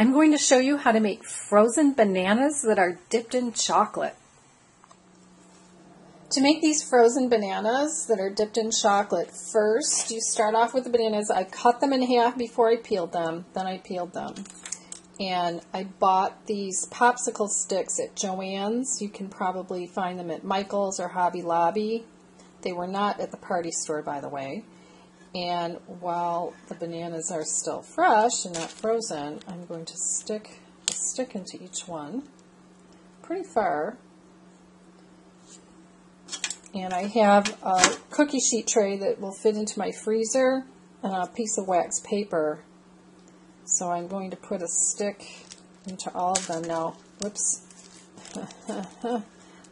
I'm going to show you how to make frozen bananas that are dipped in chocolate. To make these frozen bananas that are dipped in chocolate, first you start off with the bananas. I cut them in half before I peeled them, then I peeled them. And I bought these popsicle sticks at Joann's. You can probably find them at Michael's or Hobby Lobby. They were not at the party store, by the way. And while the bananas are still fresh and not frozen, I'm going to stick a stick into each one pretty far. And I have a cookie sheet tray that will fit into my freezer and a piece of wax paper. So I'm going to put a stick into all of them now. Whoops.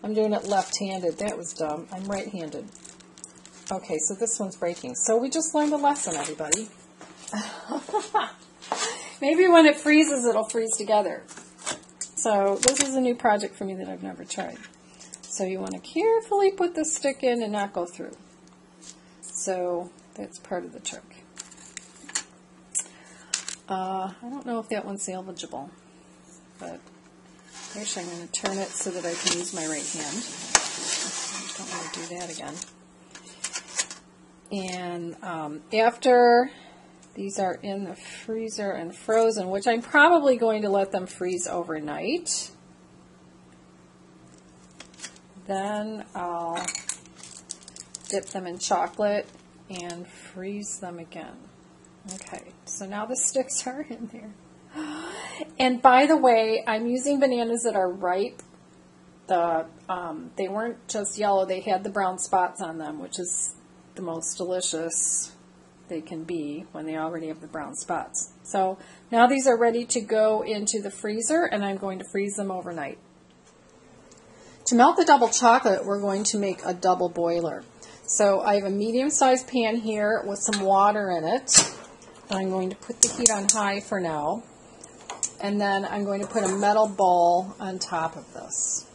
I'm doing it left-handed. That was dumb. I'm right-handed. Okay, so this one's breaking. So we just learned a lesson, everybody. Maybe when it freezes, it'll freeze together. So this is a new project for me that I've never tried. So you want to carefully put the stick in and not go through. So that's part of the trick. Uh, I don't know if that one's salvageable, but actually I'm going to turn it so that I can use my right hand. I don't want to do that again. And um, after these are in the freezer and frozen, which I'm probably going to let them freeze overnight, then I'll dip them in chocolate and freeze them again. Okay, so now the sticks are in there. And by the way, I'm using bananas that are ripe. The um, They weren't just yellow, they had the brown spots on them, which is the most delicious they can be when they already have the brown spots. So now these are ready to go into the freezer and I'm going to freeze them overnight. To melt the double chocolate, we're going to make a double boiler. So I have a medium-sized pan here with some water in it. I'm going to put the heat on high for now. And then I'm going to put a metal bowl on top of this.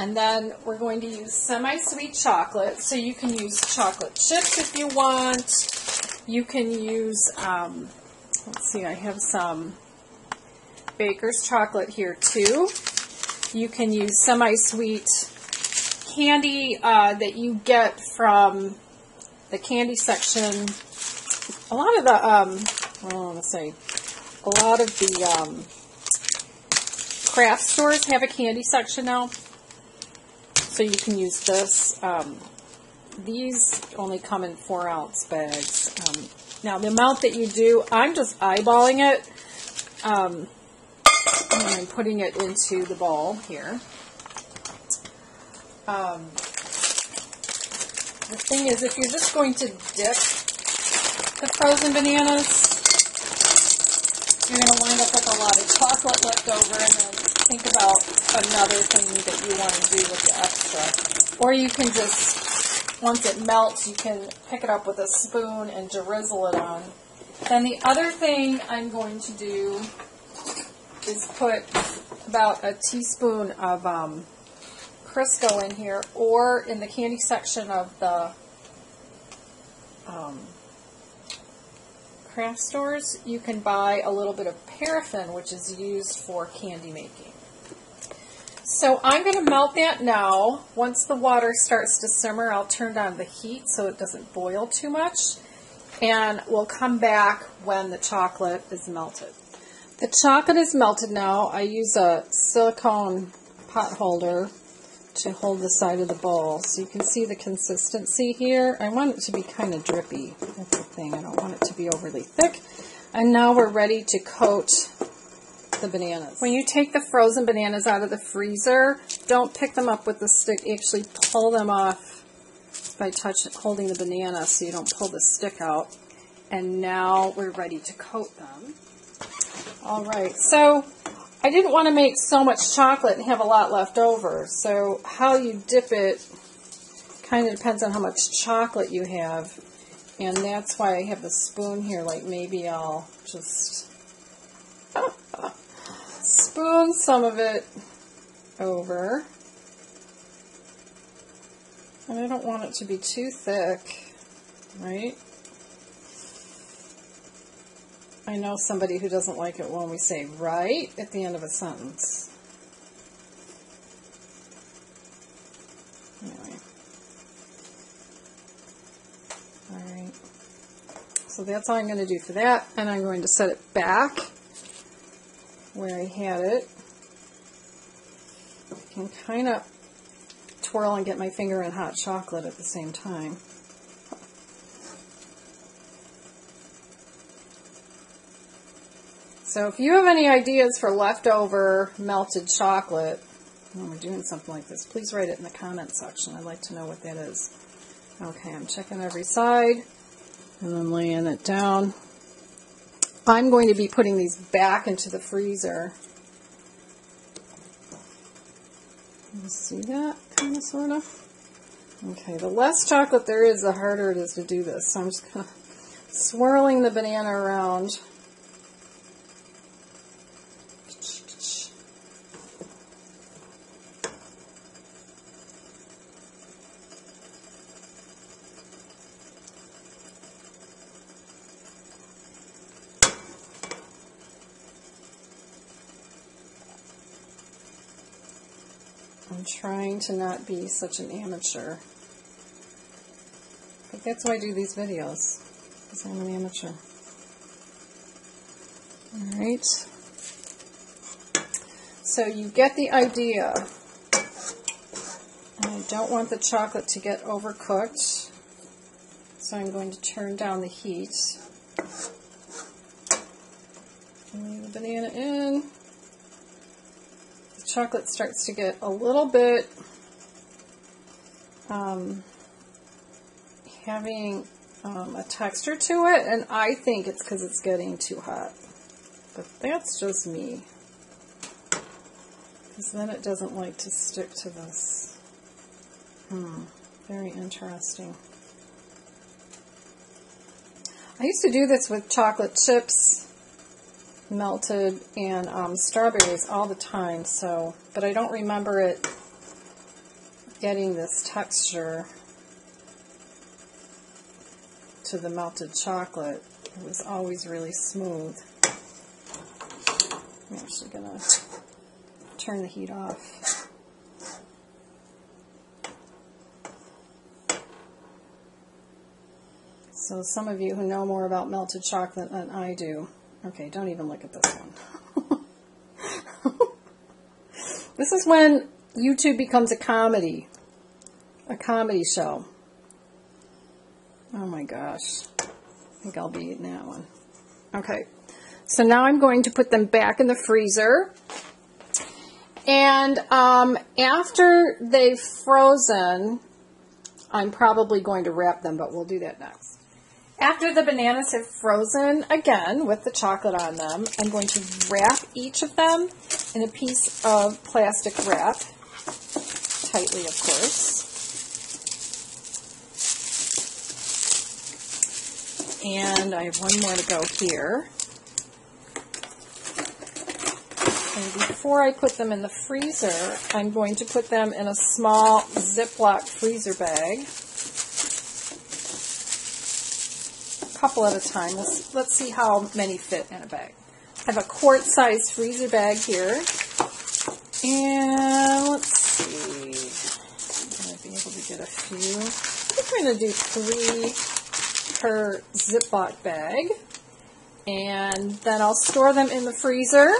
And then we're going to use semi-sweet chocolate. So you can use chocolate chips if you want. You can use, um, let's see, I have some baker's chocolate here too. You can use semi-sweet candy uh, that you get from the candy section. A lot of the, um, I want to say, a lot of the um, craft stores have a candy section now so you can use this. Um, these only come in four ounce bags. Um, now the amount that you do, I'm just eyeballing it. Um, and I'm putting it into the bowl here. Um, the thing is, if you're just going to dip the frozen bananas, you're going to wind up with a lot of chocolate left over and then think about another thing that you want to do with the extra. Or you can just, once it melts, you can pick it up with a spoon and drizzle it on. Then the other thing I'm going to do is put about a teaspoon of um, Crisco in here, or in the candy section of the um, craft stores, you can buy a little bit of paraffin, which is used for candy making. So I'm going to melt that now. Once the water starts to simmer, I'll turn down the heat so it doesn't boil too much. And we'll come back when the chocolate is melted. The chocolate is melted now. I use a silicone pot holder to hold the side of the bowl. So you can see the consistency here. I want it to be kind of drippy. That's the thing. I don't want it to be overly thick. And now we're ready to coat the bananas. When you take the frozen bananas out of the freezer, don't pick them up with the stick. Actually pull them off by touching, holding the banana so you don't pull the stick out. And now we're ready to coat them. All right, so I didn't want to make so much chocolate and have a lot left over. So how you dip it kind of depends on how much chocolate you have. And that's why I have the spoon here. Like maybe I'll just spoon some of it over. And I don't want it to be too thick, right? I know somebody who doesn't like it when we say right at the end of a sentence. Anyway. Alright. So that's all I'm going to do for that. And I'm going to set it back where I had it. I can kind of twirl and get my finger in hot chocolate at the same time. So if you have any ideas for leftover melted chocolate, when we're doing something like this, please write it in the comment section. I'd like to know what that is. Okay, I'm checking every side and then laying it down. I'm going to be putting these back into the freezer. You see that, kind of, sort of? Okay, the less chocolate there is, the harder it is to do this. So I'm just kind of swirling the banana around. I'm trying to not be such an amateur. But that's why I do these videos, because I'm an amateur. Alright. So you get the idea. And I don't want the chocolate to get overcooked. So I'm going to turn down the heat. And Leave the banana in chocolate starts to get a little bit um, having um, a texture to it, and I think it's because it's getting too hot. But that's just me. Because then it doesn't like to stick to this. Hmm, very interesting. I used to do this with chocolate chips melted and um, strawberries all the time. So, but I don't remember it getting this texture to the melted chocolate. It was always really smooth. I'm actually going to turn the heat off. So some of you who know more about melted chocolate than I do Okay, don't even look at this one. this is when YouTube becomes a comedy. A comedy show. Oh my gosh. I think I'll be eating that one. Okay. So now I'm going to put them back in the freezer. And um, after they've frozen, I'm probably going to wrap them, but we'll do that next. After the bananas have frozen again with the chocolate on them, I'm going to wrap each of them in a piece of plastic wrap, tightly of course. And I have one more to go here. And before I put them in the freezer, I'm going to put them in a small Ziploc freezer bag. Couple at a time. Let's, let's see how many fit in a bag. I have a quart-sized freezer bag here. And let's see. I'm going to be able to get a few. I think we're going to do three per Ziploc bag. And then I'll store them in the freezer.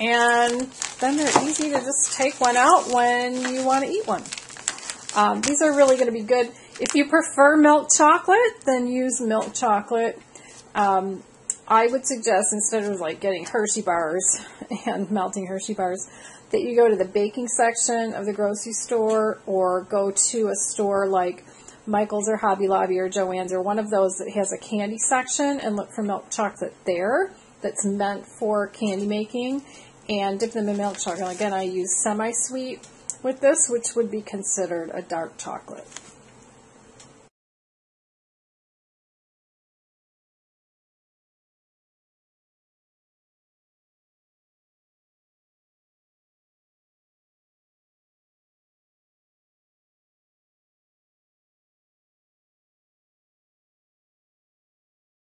And then they're easy to just take one out when you want to eat one. Um, these are really going to be good. If you prefer milk chocolate, then use milk chocolate. Um, I would suggest instead of like getting Hershey bars and melting Hershey bars, that you go to the baking section of the grocery store or go to a store like Michael's or Hobby Lobby or Joann's or one of those that has a candy section and look for milk chocolate there that's meant for candy making and dip them in milk chocolate. Again, I use semi-sweet with this, which would be considered a dark chocolate.